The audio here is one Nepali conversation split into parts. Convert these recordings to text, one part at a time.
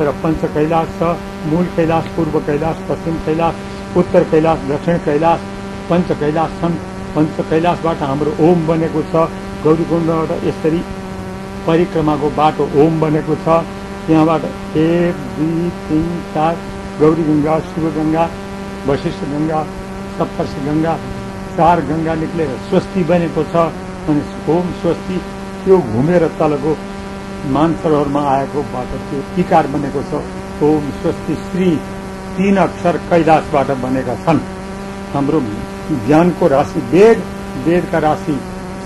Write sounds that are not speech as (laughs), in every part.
र पञ्च कैलाश छ मूल कैलाश पूर्व कैलाश पश्चिम कैलाश उत्तर कैलाश दक्षिण कैलाश पञ्च कैलाश छन् पञ्च कैलाशबाट हाम्रो ओम बनेको छ। गौरीकुण्डबाट यसरी परिक्रमाको बाटो ओम बनेको छ। त्यहाँबाट एक दुई तिन चार गौरी गङ्गा शिव गङ्गा वशिष्ठ गङ्गा सप्तर्षि गङ्गा चार गङ्गा निक्लेर स्वस्ति बनेको छ। अनि ओम स्वस्ति त्यो घुमेर तलको मानसरोवरमा आएको बाटो त्यो इकार बनेको छ। ओम स्वस्ति श्री तीन अक्षर कैलाशबाट बनेका छन्। हाम्रो ज्ञानको राशि वेद वेदका राशि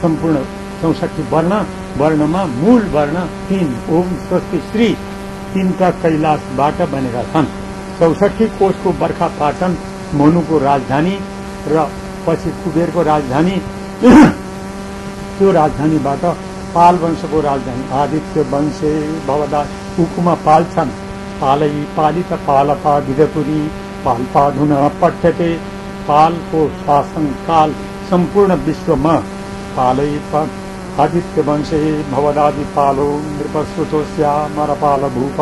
सम्पूर्ण चौसठी वर्ण वर्णमा मूल वर्ण तीन। ओम स्वस्ति श्री तीनका कैलाशबाट बनेका छन्। चौसठी कोषको बर्खा पाटन मनुको राजधानी र पछि कुबेरको राजधानी। (clears throat) त्यो राजधानीबाट पाल वंशको राजधानी, आदित्य वंशे भवदा उकुमा पाल छन् पालै पालित पालपा विदपुरी पाल्पाधुना पठ्यते पालको शासन काल सम्पूर्ण विश्वमा। पालै आदित्य वंशे भवदादि पालो नृपश्रुतो श्यामरपाल भूप।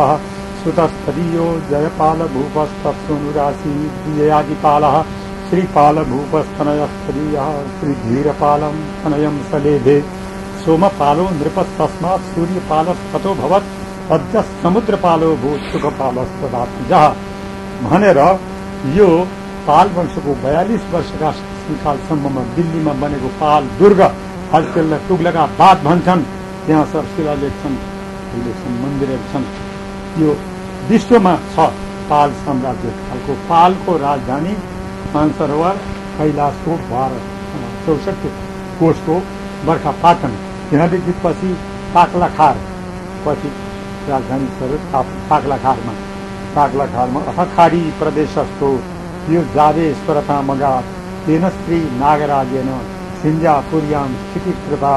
सुतस्तदीयो जयपाल भूपस्तत्सुनुरासी विजयादिपालः श्रीपाल भूपस्तनयस्तदीयः श्रीधीरपालम् तनयम् सलेभे सोमपालो नृपस्तस्मात् सूर्यपालस्ततो भवत् अद्य समुद्रपालो भूत सुखपालस्तदात्मजः भनेर यो पाल वंशको बयालिस वर्षका शासनकालसम्ममा दिल्लीमा बनेको पाल दुर्ग त्यसलाई टुक्लका बात भन्छन्। त्यहाँ सब शिलालेख छन् छन् मन्दिरहरू छन्। यो विश्वमा छ पाल साम्राज्य। कालको पालको राजधानी मानसरोवर कैलाशको बाह्र चौसठी कोषको बर्खा पाटन पछि पाक्लाखार पछि राजधानी स्वरूप पाक्लाखारमा। पाक्लाखारमा अथखाडी प्रदेशस्थो यो जावेश्वरता मगा तेन स्त्री नागराजेन सिन्जा पुर्याम स्थितिकृता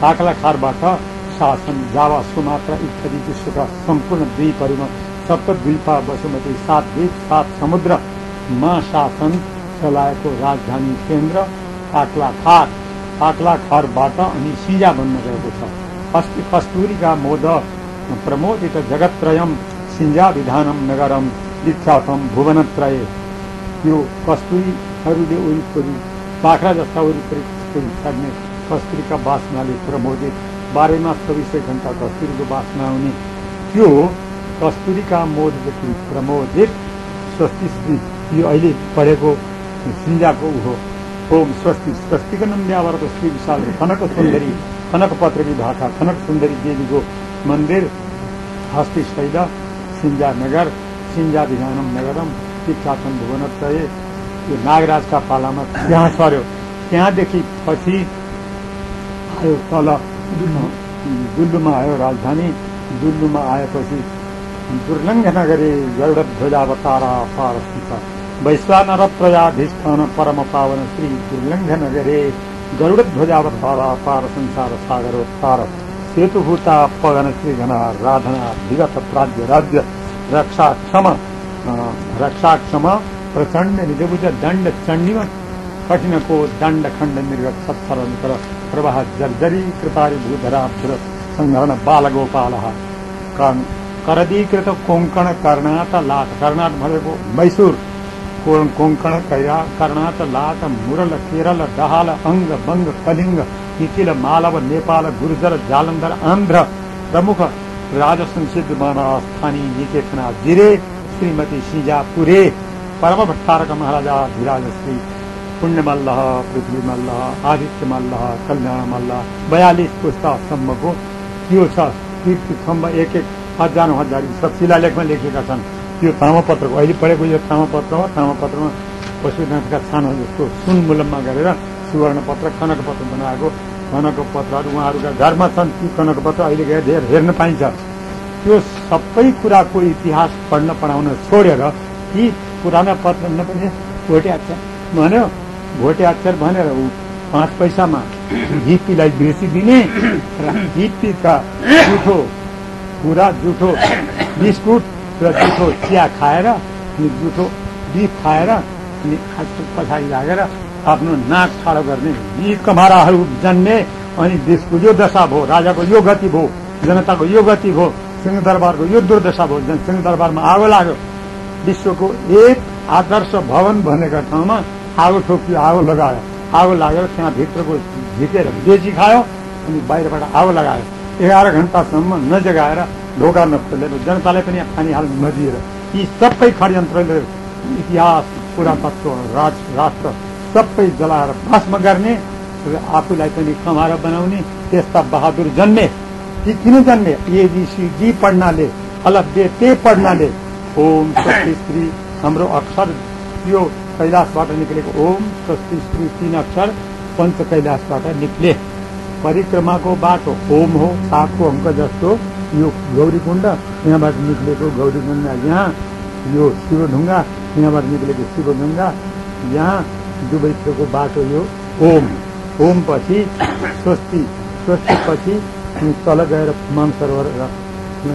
पाक्लाखारबाट शासन जावा सुमात्रा इत्यादि विश्वका सम्पूर्ण द्वीपहरूमा सप्तद्वीपा बसुमती सात द्वीप सात समुद्रमा शासन चलाएको राजधानी केन्द्र पाक्लाखार। पाक्लाखारबाट अनि सिजा बन्न गएको छ। अस्ति कस्तुरीका मोद प्रमोदित जगत्त्रयम सिन्जा विधानम नगरम विख्यातम भुवनत्रय। यो कस्तुरीहरूले वरिपरि बाख्रा जस्ता वरिपरि छाड्ने कस्तुरीका बासनाले प्रमोदित बाह्रैमा चौबिसै घन्टा कस्तुरीको बासना हुने। त्यो कस्तुरीका मोददेखि प्रमोदित स्वस्ति श्री यो अहिले पढेको सिन्जाको हो। ओम स्वस्ति स्वस्तिको नम्ब्यावरको श्री विशाल। कनक सुन्दरी कनक पत्रकी भाषा कनक सुन्दरी देवीको मन्दिर हस्ती शैल सिन्जा नगर सिन्जा विधानम नगरम शिक्षासन भुवनत्रय यो नागराजका पालामा त्यहाँ सर्यो त्यहाँदेखि पछि आयो तल दुल्लुमा आयो राजधानी दुल्लुमा आएपछि दुर्लङ्घ नगरे गरुड ध्वजावतारा पार वैश्वानरत्रयाधिष्ठान परम पावन श्री दुर्लंघनगरे गरुडध्वजावतारापार संसार सागरोत्तार, सेतुभूता, पवन श्री श्रीघना राधना विगत प्राज्य राज्य रक्षा क्षम रक्षा क्षम प्रचंड निजभुज, दंड चंडिम कठिन को दंड खंड निर्गत सत्सर अंतर प्रवाह जर्जरी कृतारी भूधराभ्युर संघरण बाल गोपाल करदीकृत कोंकण कर्णाट लाट कर्णाट भनेको मैसूर। कोङ्कण कैरा कर्णात लाट मुरल, केरल दहाल अंग, बंग, कलिंग, निखिल, मालव, नेपाल, गुर्जर जालन्धर आन्ध्र प्रमुख राजसंसिद्ध स्थानीय निकेतना जिरे, श्रीमती सिजापुरे परम भट्टारक महाराजा धिराज श्री पुण्य मल्ल पृथ्वी मल्ल आदित्य मल्ल कल्याण मल्ल बयालिस पुस्तासम्मको त्यो छ कीर्ति स्तम्भ एक एक, हज़ार हज़ार, सब शिलालेखमा लेखेका छन्। त्यो तामापत्रको अहिले पढेको यो तामापत्र हो तामापत्रमा पशुनाथका छानो जस्तो सुन मुलममा गरेर सुवर्ण पत्र कनक पत्र बनाएको कनक पत्रहरू उहाँहरूका घरमा छन् ती कनक पत्र अहिले गएर हेर्न पाइन्छ। त्यो सबै कुराको इतिहास पढ्न पढाउन छोडेर ती पुराना पत्र नपनि भोटे भन्यो। भोटे अक्षर भनेर ऊ पाँच पैसामा हिप्पीलाई बेचिदिने र हिप्पीका जुठो कुरा जुठो बिस्कुट र जुठो चिया खाएर अनि जुठो बिफ खाएर अनि पछाडि लागेर आफ्नो नाक ठाडो गर्ने यी कमाराहरू जन्मे अनि देशको यो दशा भयो राजाको यो गति भयो जनताको यो गति भयो सिंहदरबारको यो दुर्दशा भयो जन सिंहदरबारमा आगो लाग्यो विश्वको एक आदर्श भवन भनेका ठाउँमा आगो ठोकियो आगो लगायो आगो लागेर त्यहाँ भित्रको झिकेर बेची खायो अनि बाहिरबाट आगो लगायो एघार घन्टासम्म नजगाएर ढोका नखोलेर जनतालाई पनि हाल्नु नदिएर यी सबै षड्यन्त्रले इतिहास पुरातत्व राज राष्ट्र सबै जलाएर भस्म गर्ने र आफूलाई पनि कमाएर बनाउने त्यस्ता बहादुर जन्मे। ती किन जन्मे? एबिसिडी पढ्नाले अलग बे ते पढ्नाले। ओम स्वस्ति श्री हाम्रो अक्षर यो कैलाशबाट निक्लेको ओम स्वस्ति श्री तीन अक्षर पञ्च कैलाशबाट निक्ले। परिक्रमाको बाटो ओम हो सातको अङ्क जस्तो। यो गौरीकुण्ड यहाँबाट निक्लेको गौरीकुण्ड यहाँ यो शिवढुङ्गा यहाँबाट निक्लेको शिवढुङ्गा यहाँ दुवैतिरको बाटो यो ओम। ओम पछि स्वस्ति स्वस्ति पछि तल गएर मानसरोवर र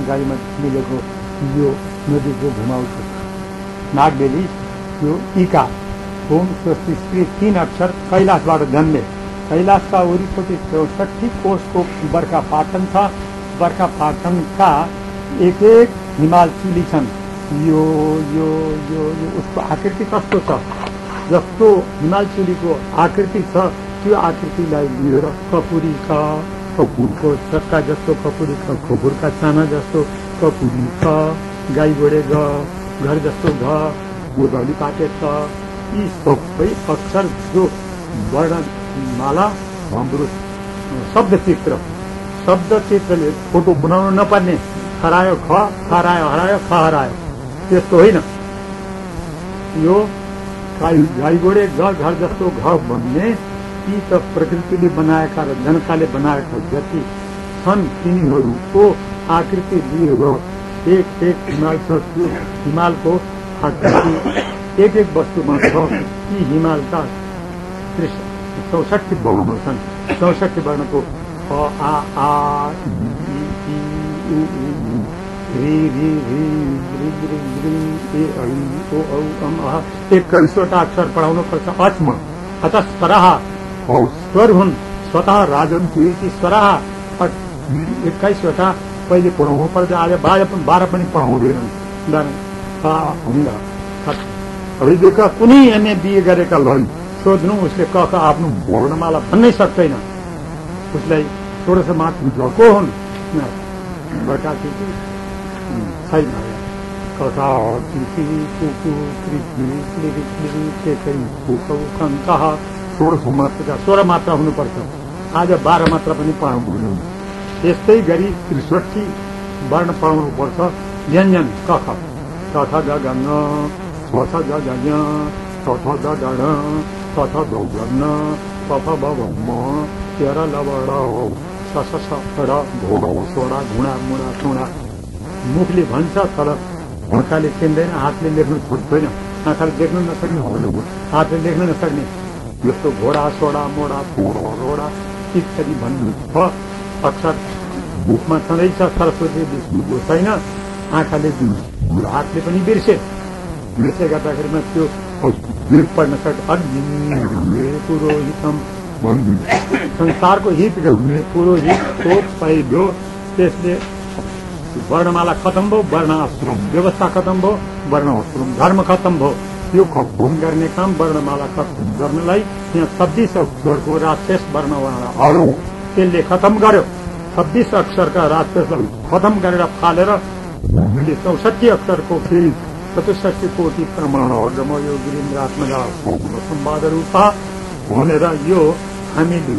गाडीमा मिलेको यो नदीको घुमाउ छ नागबेली यो इका ओम स्वस्ति श्री तीन अक्षर कैलाशबाट जन्मे। कैलाशका वरिपट्टि चौसठी कोषको बर्खा पाटन छ। बर्खा पाटनका एक एक हिमाल चुली छन्। यो यो यो यो उसको आकृति कस्तो छ? जस्तो हिमाल चुलीको आकृति छ त्यो आकृतिलाई लिएर कपुरी छ कपुरको चक्का जस्तो कपुरी छ कपुरका चाना जस्तो कपुरी छ गाई गोडे घर जस्तो घ गोधौली पाटे छ यी सबै अक्षर जो वर्णमाला हाम्रो शब्द चित्र शब्द चित्रले फ़ोटो बनाउनु नपर्ने हरायो, ख, हरायो हरायो, ख, हरायो। त्यस्तो होइन यो गाई गोडे घर जस्तो घर भन्ने ती त प्रकृतिले बनाएका र जनताले बनाएका जति छन्, तिनीहरूको आकृति लिएर एक एक हिमाल छ हिमालको आकृति, एक एक वस्तुमा छ। ती हिमालका चौसठी वर्ण छन्। चौसठी वर्णको a a i u u ri ri ri ri ri एक अक्षर पळवणं स्वरा अतः स्वरः स्वरहून स्वतः राजन कीर्ती स्वरः पण इतका स्वतः पहिले पळवू पडते आज बारा उसलाई थोरसो मात्र हुन्छ को हुन्। छैन कथा कुकु सोह्र हुनुपर्छ आज बाह्र मात्रा पनि पाउनु त्यस्तै गरी त्रिसठी वर्ण पाउनुपर्छ व्यञ्जन कख कथ गङ्ग छथ गङ्ग गण तेह्र सस सड घुँडा मुडा मुखले भन्छ तर आँखाले चिन्दैन हातले लेख्नु छोड्दैन आँखाले देख्नु नसक्ने। हातले लेख्न नसक्ने। यस्तो घोडा सोडा मोडा रोडा इत्यादि भन्नु छ। अक्षर बुकमा छँदैछ सरस्वती छैन? आँखाले हातले पनि बिर्से। बिर्से गर्दाखेरिमा त्यो पढ्न सक्छ पुरोहितम (laughs) संसारको हित गर्ने पुरोहित तो पहिलो त्यसले वर्णमाला खतम भयो वर्णाश्रम। व्यवस्था खतम भयो वर्णाश्रम। धर्म खतम भयो। यो खतम गर्ने काम वर्णमाला खतम गर्नलाई यहाँ छब्बिस अक्षरको राक्षस वर्णमाला। त्यसले खतम गर्यो। छब्बिस अक्षरका राक्षसलाई खतम गरेर फालेर हामीले चौसठी अक्षरको फेरि चतुष्ठी कोटि प्रमाण यो गिरिन्द्र आत्मजा संवादहरू भनेर यो हामीले